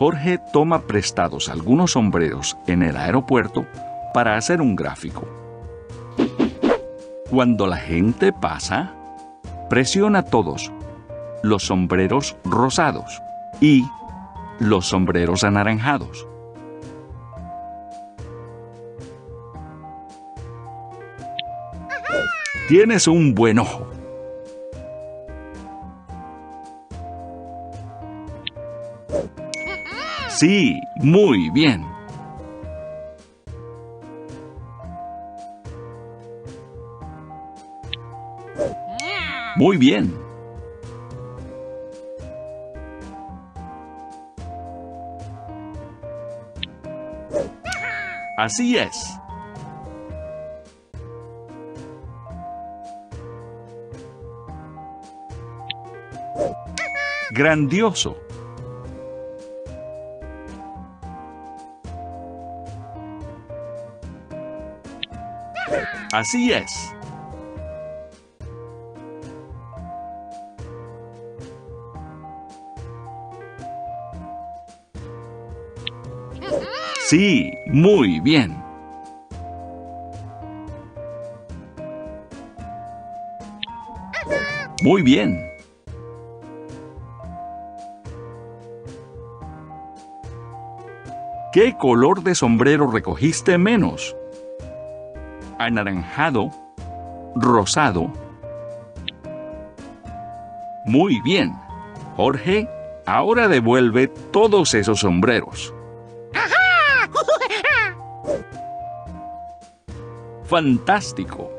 Jorge toma prestados algunos sombreros en el aeropuerto para hacer un gráfico. Cuando la gente pasa, presiona todos los sombreros rosados y los sombreros anaranjados. Tienes un buen ojo. Sí, muy bien. Muy bien. Así es. Grandioso. Así es. Sí, muy bien. Muy bien. ¿Qué color de sombrero recogiste menos? Anaranjado, rosado. Muy bien. Jorge, ahora devuelve todos esos sombreros. Fantástico.